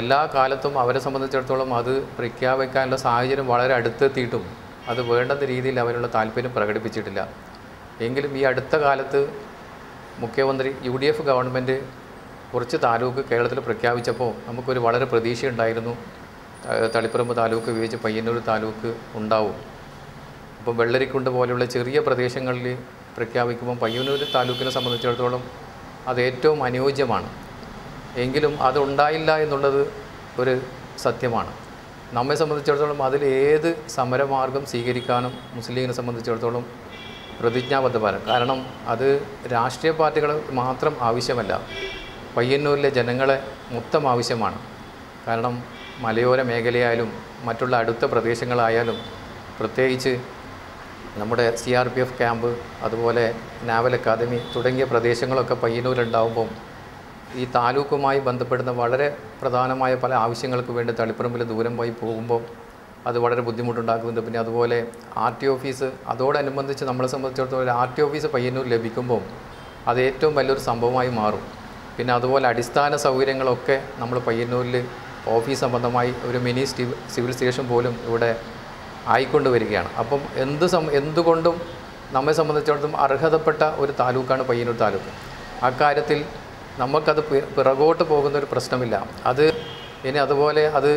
എല്ലാ കാലത്തും അവരെ സംബന്ധിച്ചിടത്തോളം അത് പ്രഖ്യാപിക്കാനുള്ള സാഹചര്യം വളരെ അടുത്തെത്തിയിട്ടും അത് വേണ്ടുന്ന രീതിയിൽ അവരുള്ള താല്പര്യം പ്രകടിപ്പിച്ചിട്ടില്ല. എങ്കിലും ഈ അടുത്ത കാലത്ത് മുഖ്യമന്ത്രി യു ഡി എഫ് ഗവൺമെന്റ് കുറച്ച് താലൂക്ക് കേരളത്തിൽ പ്രഖ്യാപിച്ചപ്പോൾ നമുക്കൊരു വളരെ പ്രതീക്ഷയുണ്ടായിരുന്നു. തളിപ്പറമ്പ് താലൂക്ക് ഉപയോഗിച്ച് പയ്യന്നൂർ താലൂക്ക് ഉണ്ടാവും. അപ്പോൾ വെള്ളരിക്കുണ്ട് പോലെയുള്ള ചെറിയ പ്രദേശങ്ങളിൽ പ്രഖ്യാപിക്കുമ്പോൾ പയ്യന്നൂർ താലൂക്കിനെ സംബന്ധിച്ചിടത്തോളം അത് ഏറ്റവും അനുയോജ്യമാണ്. എങ്കിലും അതുണ്ടായില്ല എന്നുള്ളത് ഒരു സത്യമാണ്. നമ്മെ സംബന്ധിച്ചിടത്തോളം അതിൽ ഏത് സമരമാർഗം സ്വീകരിക്കാനും മുസ്ലിം ലീഗിനെ സംബന്ധിച്ചിടത്തോളം പ്രതിജ്ഞാബദ്ധമാണ്. കാരണം അത് രാഷ്ട്രീയ പാർട്ടികൾ മാത്രം ആവശ്യമല്ല. പയ്യന്നൂരിലെ ജനങ്ങളെ മൊത്തം ആവശ്യമാണ്. കാരണം മലയോര മേഖലയായാലും മറ്റുള്ള അടുത്ത പ്രദേശങ്ങളായാലും പ്രത്യേകിച്ച് നമ്മുടെ C R P F camp അതുപോലെ നാവൽ അക്കാദമി തുടങ്ങിയ പ്രദേശങ്ങളൊക്കെ പയ്യന്നൂരുണ്ടാവുമ്പം ഈ താലൂക്കുമായി ബന്ധപ്പെടുന്ന വളരെ പ്രധാനമായ പല ആവശ്യങ്ങൾക്ക് വേണ്ടി തളിപ്പറമ്പിൽ ദൂരം പോയി പോകുമ്പോൾ അത് വളരെ ബുദ്ധിമുട്ടുണ്ടാക്കുന്നുണ്ട്. പിന്നെ അതുപോലെ ആർ ടി ഓഫീസ് അതോടനുബന്ധിച്ച് നമ്മളെ സംബന്ധിച്ചിടത്തോളം ആർ ടി ഓഫീസ് പയ്യന്നൂർ ലഭിക്കുമ്പോൾ അത് ഏറ്റവും വലിയൊരു സംഭവമായി മാറും. പിന്നെ അതുപോലെ അടിസ്ഥാന സൗകര്യങ്ങളൊക്കെ നമ്മൾ പയ്യന്നൂരിൽ ഓഫീസ് സംബന്ധമായി ഒരു മിനി സിവിൽ സ്റ്റേഷൻ പോലും ഇവിടെ ആയിക്കൊണ്ട് വരികയാണ്. അപ്പം എന്ത് സം എന്തുകൊണ്ടും നമ്മെ സംബന്ധിച്ചിടത്തോളം അർഹതപ്പെട്ട ഒരു താലൂക്കാണ് പയ്യന്നൂർ താലൂക്ക്. അക്കാര്യത്തിൽ നമുക്കത് പിറകോട്ട് പോകുന്നൊരു പ്രശ്നമില്ല. അത് ഇനി അതുപോലെ അത്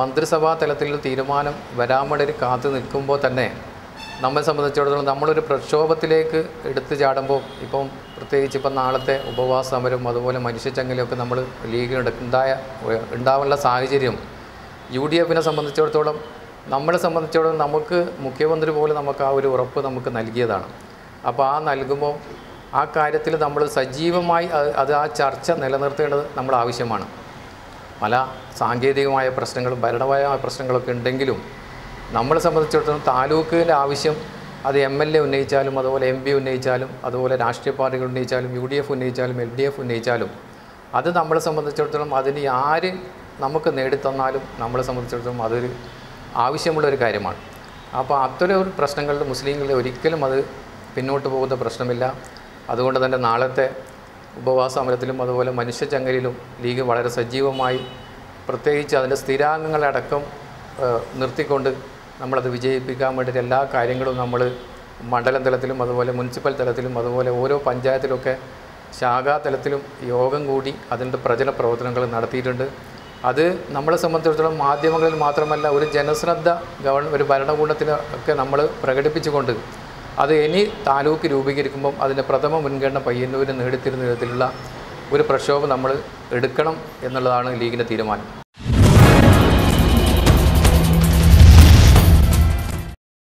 മന്ത്രിസഭാ തലത്തിൽ തീരുമാനം വേണ്ടി കാത്തു നിൽക്കുമ്പോൾ തന്നെ നമ്മെ സംബന്ധിച്ചിടത്തോളം നമ്മളൊരു പ്രക്ഷോഭത്തിലേക്ക് എടുത്തു ചാടുമ്പോൾ ഇപ്പം പ്രത്യേകിച്ച് ഇപ്പം നാളത്തെ ഉപവാസ സമരം അതുപോലെ മനുഷ്യച്ചങ്ങലൊക്കെ നമ്മൾ ലീഗിൽ ഉണ്ടായ ഉണ്ടാവാനുള്ള സാഹചര്യം യു ഡി എഫിനെ സംബന്ധിച്ചിടത്തോളം നമ്മളെ സംബന്ധിച്ചിടത്തോളം നമുക്ക് മുഖ്യമന്ത്രി പോലും നമുക്ക് ആ ഒരു ഉറപ്പ് നമുക്ക് നൽകിയതാണ്. അപ്പോൾ ആ നൽകുമ്പോൾ ആ കാര്യത്തിൽ നമ്മൾ സജീവമായി അത് ആ ചർച്ച നിലനിർത്തേണ്ടത് നമ്മൾ ആവശ്യമാണ്. പല സാങ്കേതികമായ പ്രശ്നങ്ങളും ഭരണപരമായ പ്രശ്നങ്ങളൊക്കെ ഉണ്ടെങ്കിലും നമ്മളെ സംബന്ധിച്ചിടത്തോളം താലൂക്കിന്റെ ആവശ്യം അത് എം എൽ എ ഉന്നയിച്ചാലും അതുപോലെ എം പി ഉന്നയിച്ചാലും അതുപോലെ രാഷ്ട്രീയ പാർട്ടികൾ ഉന്നയിച്ചാലും യു ഡി എഫ് ഉന്നയിച്ചാലും എൽ ഡി എഫ് ഉന്നയിച്ചാലും അത് നമ്മളെ സംബന്ധിച്ചിടത്തോളം അതിന് ആര് നമുക്ക് നേടിത്തന്നാലും നമ്മളെ സംബന്ധിച്ചിടത്തോളം അതൊരു ആവശ്യമുള്ള ഒരു കാര്യമാണ്. അപ്പോൾ അത്തരം ഒരു പ്രശ്നങ്ങളിൽ മുസ്ലിങ്ങളിൽ ഒരിക്കലും അത് പിന്നോട്ട് പോകുന്ന പ്രശ്നമില്ല. അതുകൊണ്ട് തന്നെ നാളത്തെ ഉപവാസ അമരത്തിലും അതുപോലെ മനുഷ്യചങ്ങലിലും ലീഗ് വളരെ സജീവമായി പ്രത്യേകിച്ച് അതിന്റെ സ്ഥിരാംഗങ്ങളടക്കം നിർത്തിക്കൊണ്ട് നമ്മളത് വിജയിപ്പിക്കാൻ വേണ്ടിയിട്ട് എല്ലാ കാര്യങ്ങളും നമ്മൾ മണ്ഡലം തലത്തിലും അതുപോലെ മുനിസിപ്പൽ തലത്തിലും അതുപോലെ ഓരോ പഞ്ചായത്തിലൊക്കെ ശാഖാ തലത്തിലും യോഗം കൂടി അതിന്റെ പ്രചരണ പ്രവർത്തനങ്ങൾ നടത്തിയിട്ടുണ്ട്. അത് നമ്മളെ സംബന്ധിച്ചിടത്തോളം മാധ്യമങ്ങളിൽ മാത്രമല്ല ഒരു ജനശ്രദ്ധ ഗവൺ ഒരു ഭരണകൂടത്തിന് ഒക്കെ നമ്മൾ പ്രകടിപ്പിച്ചുകൊണ്ട് അത് ഇനി താലൂക്ക് രൂപീകരിക്കുമ്പം അതിന്റെ പ്രഥമ മുൻഗണന പയ്യന്നൂരിന് നേടിത്തരുന്ന വിധത്തിലുള്ള ഒരു പ്രക്ഷോഭം നമ്മൾ എടുക്കണം എന്നുള്ളതാണ് ലീഗിന്റെ തീരുമാനം.